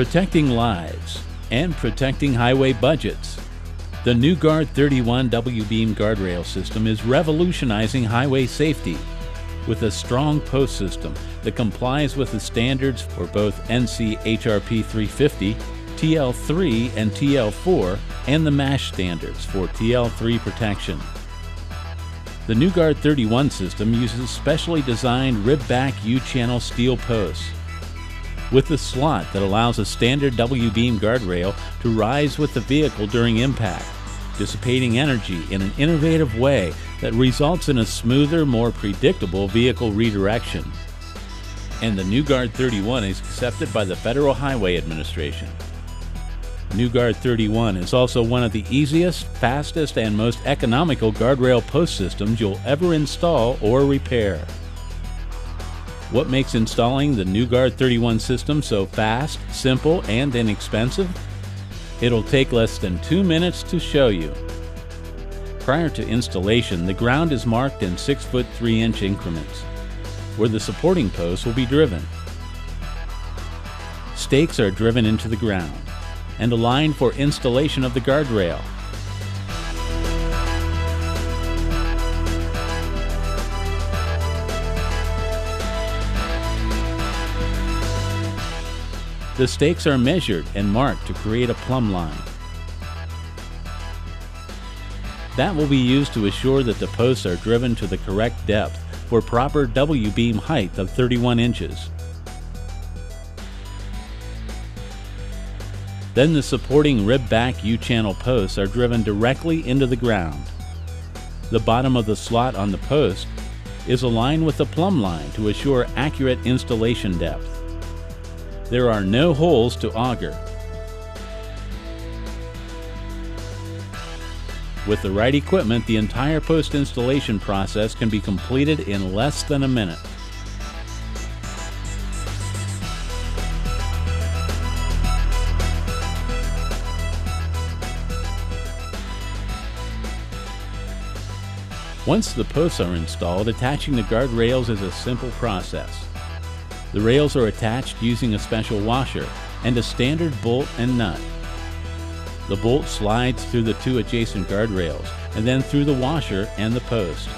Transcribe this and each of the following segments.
protecting lives, and protecting highway budgets. The NUGUARD 31 W-beam guardrail system is revolutionizing highway safety with a strong post system that complies with the standards for both NCHRP 350, TL3 and TL4, and the MASH standards for TL3 protection. The NUGUARD 31 system uses specially designed rib-back U-channel steel posts with a slot that allows a standard W-beam guardrail to rise with the vehicle during impact, dissipating energy in an innovative way that results in a smoother, more predictable vehicle redirection. And the NUGUARD 31 is accepted by the Federal Highway Administration. NUGUARD 31 is also one of the easiest, fastest, and most economical guardrail post systems you'll ever install or repair. What makes installing the NUGUARD 31 system so fast, simple, and inexpensive? It'll take less than two minutes to show you. Prior to installation, the ground is marked in 6 foot 3 inch increments, where the supporting posts will be driven. Stakes are driven into the ground and aligned for installation of the guardrail. The stakes are measured and marked to create a plumb line. That will be used to assure that the posts are driven to the correct depth for proper W-beam height of 31 inches. Then the supporting rib back U-channel posts are driven directly into the ground. The bottom of the slot on the post is aligned with the plumb line to assure accurate installation depth. There are no holes to auger. With the right equipment, the entire post installation process can be completed in less than a minute. Once the posts are installed, attaching the guardrails is a simple process. The rails are attached using a special washer and a standard bolt and nut. The bolt slides through the two adjacent guardrails and then through the washer and the post.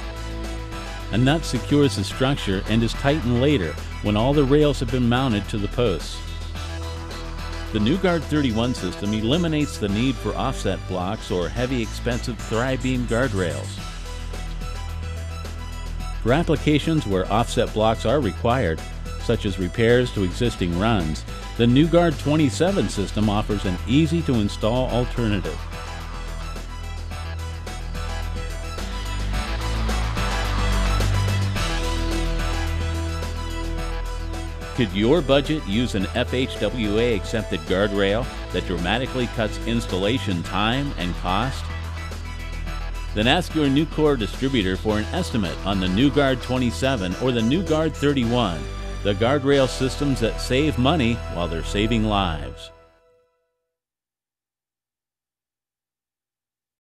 A nut secures the structure and is tightened later when all the rails have been mounted to the posts. The NUGUARD 31 system eliminates the need for offset blocks or heavy expensive Thrie-beam guardrails. For applications where offset blocks are required, such as repairs to existing runs, the NUGUARD 27 system offers an easy to install alternative. Could your budget use an FHWA accepted guardrail that dramatically cuts installation time and cost? Then ask your Nucor distributor for an estimate on the NUGUARD 27 or the New Guard 31 the guardrail systems that save money while they're saving lives.